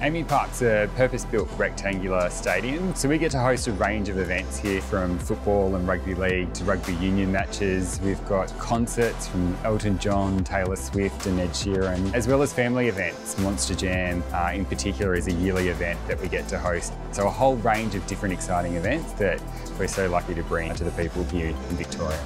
AAMI Park's a purpose-built rectangular stadium, so we get to host a range of events here from football and rugby league to rugby union matches. We've got concerts from Elton John, Taylor Swift and Ed Sheeran, as well as family events. Monster Jam uh, in particular is a yearly event that we get to host. So a whole range of different exciting events that we're so lucky to bring to the people here in Victoria.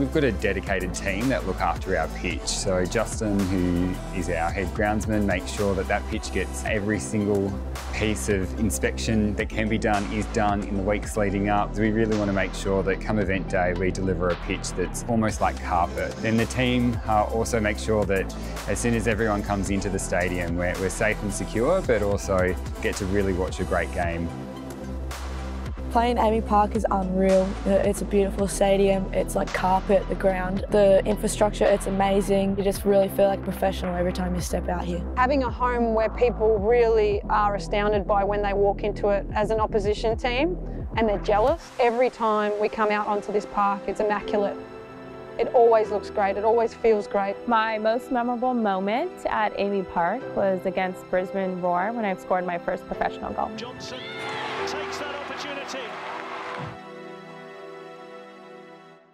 We've got a dedicated team that look after our pitch. So Justin, who is our head groundsman, makes sure that that pitch gets every single piece of inspection that can be done is done in the weeks leading up. We really want to make sure that come event day, we deliver a pitch that's almost like carpet. Then the team uh, also makes sure that as soon as everyone comes into the stadium, we're safe and secure, but also get to really watch a great game Playing AAMI Park is unreal. Uh, it's a beautiful stadium. It's like carpet, the ground. The infrastructure, it's amazing. You just really feel like a professional every time you step out here. Having a home where people really are astounded by when they walk into it as an opposition team and they're jealous. Every time we come out onto this park, it's immaculate. It always looks great, it always feels great. My most memorable moment at AAMI Park was against Brisbane Roar when I scored my first professional goal. Johnson takes that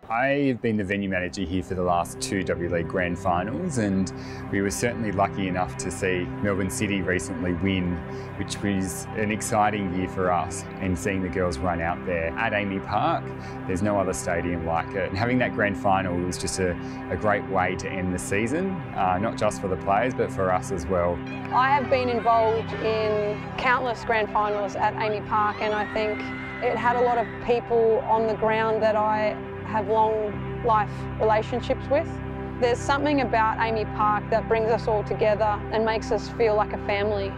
I've been the venue manager here for the last two W League Grand Finals and we were certainly lucky enough to see Melbourne City recently win, which was an exciting year for us and seeing the girls run out there at AAMI Park. There's no other stadium like it. And having that grand final was just a, a great way to end the season, uh, not just for the players but for us as well. I have been involved in countless grand finals at AAMI Park and I think it had a lot of people on the ground that I have long life relationships with. There's something about AAMI Park that brings us all together and makes us feel like a family.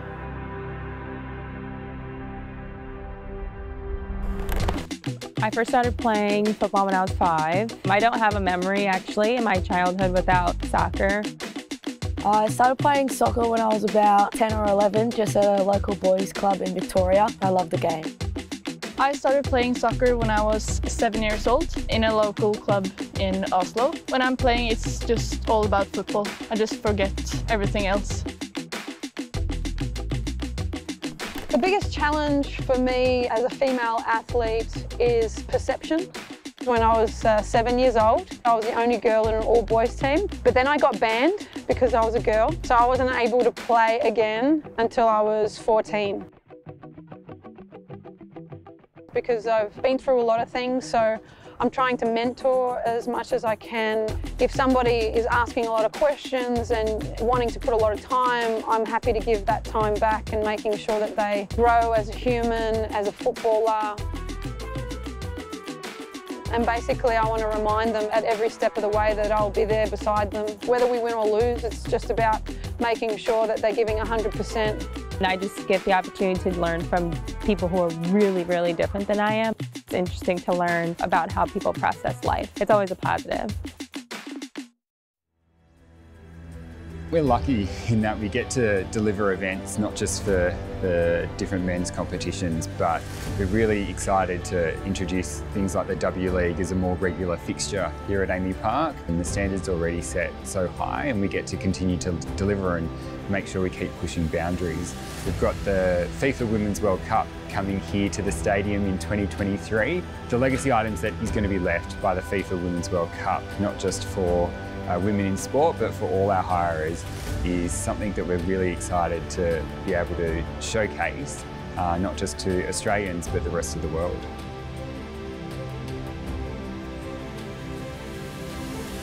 I first started playing football when I was five. I don't have a memory actually in my childhood without soccer. I started playing soccer when I was about 10 or 11, just at a local boys club in Victoria. I love the game. I started playing soccer when I was seven years old in a local club in Oslo. When I'm playing, it's just all about football. I just forget everything else. The biggest challenge for me as a female athlete is perception. When I was uh, seven years old, I was the only girl in an all-boys team, but then I got banned because I was a girl, so I wasn't able to play again until I was 14 because I've been through a lot of things. So I'm trying to mentor as much as I can. If somebody is asking a lot of questions and wanting to put a lot of time, I'm happy to give that time back and making sure that they grow as a human, as a footballer. And basically I want to remind them at every step of the way that I'll be there beside them. Whether we win or lose, it's just about making sure that they're giving 100%. And I just get the opportunity to learn from people who are really, really different than I am. It's interesting to learn about how people process life. It's always a positive. We're lucky in that we get to deliver events not just for the different men's competitions, but we're really excited to introduce things like the W League as a more regular fixture here at AAMI Park. And the standard's are already set so high and we get to continue to deliver and make sure we keep pushing boundaries. We've got the FIFA Women's World Cup coming here to the stadium in 2023. The legacy items that is going to be left by the FIFA Women's World Cup, not just for uh, women in sport, but for all our hirers, is something that we're really excited to be able to showcase, uh, not just to Australians, but the rest of the world.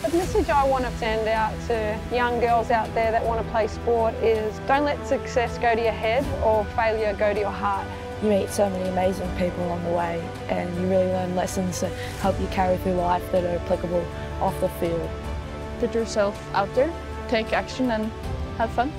The message I want to send out to young girls out there that want to play sport is don't let success go to your head or failure go to your heart. You meet so many amazing people along the way and you really learn lessons that help you carry through life that are applicable off the field put yourself out there, take action and have fun.